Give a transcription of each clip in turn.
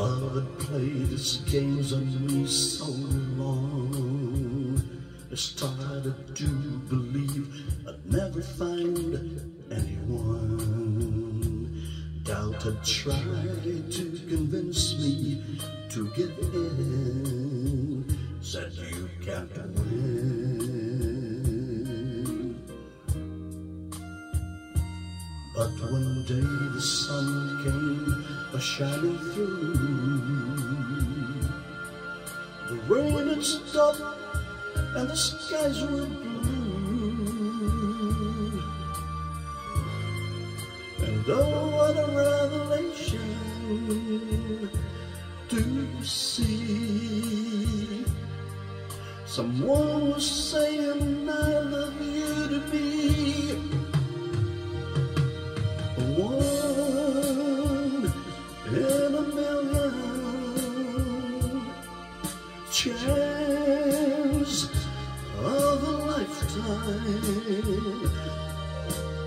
Love had played its games on me so long. I started to believe I'd never find anyone. Doubt had tried to convince me to give in. Said you can't win. But one day the sun came shining through. The rain had stopped and the skies were blue. And oh, what a revelation to see. Someone was saying, I love you chance of a lifetime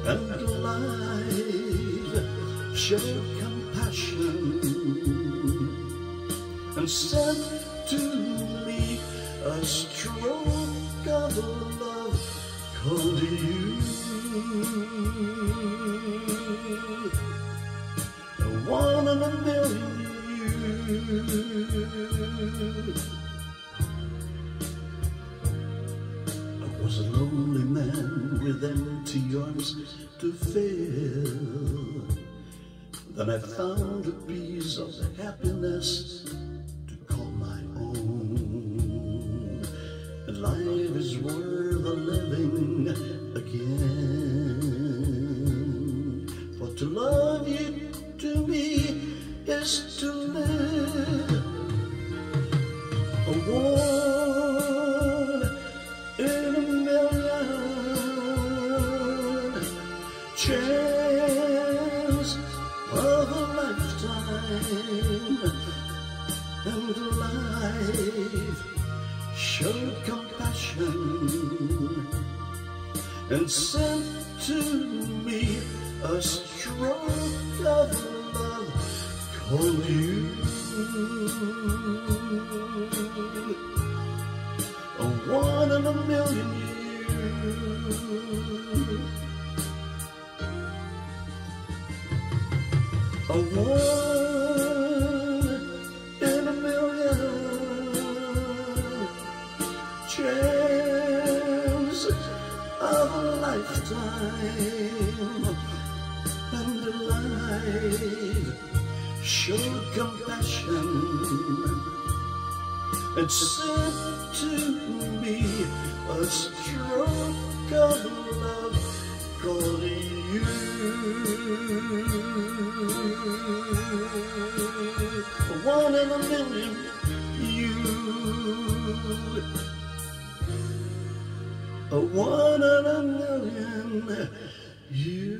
and life showed compassion and send to me a stroke of love called you. One in a million you. Was a lonely man with empty arms to fill. Then I found a piece of happiness to call my own. And life is worth a living again. For to love you to me is to live. A one chance of a lifetime and life showed compassion and sent to me a stroke of love called you. A one in a million you. A one in a million chance of a lifetime and the life showed compassion and sent to me a stroke of love called you. One in a million, you. A one in a million, you.